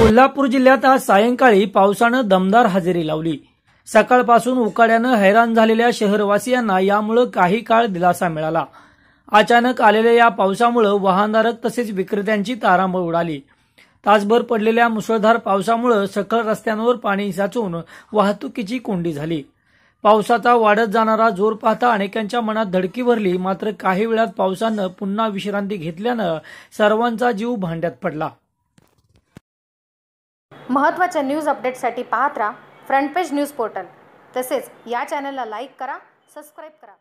कोल्हापूर जिल्ह्यात आज सायंकाळी पावसानं दमदार हजेरी लावली. सकाळपासून उकाड्यानं हैराण झालेल्या शहरवासियांना यामुळं काही काळ दिलासा मिळाला. अचानक आलेल्या या पावसामुळं वाहनधारक तसेच विक्रेत्यांची तारांबळ उडाली. तासभर पडलेल्या मुसळधार पावसामुळं सखल रस्त्यांवर पाणी साचून वाहतुकीची कोंडी झाली. पावसाचा वाढत जाणारा जोर पाहता अनेकांच्या मनात धडकी भरली मात्र काही वेळात पावसानं पुन्हा विश्रांती घेतल्यानं सर्वांचा जीव भांड्यात पडला. महत्त्वाच्या न्यूज अपडेटसाठी पाहत राहा. फ्रंट पेज न्यूज पोर्टल तसेच या चॅनलला लाईक करा सबस्क्राईब करा.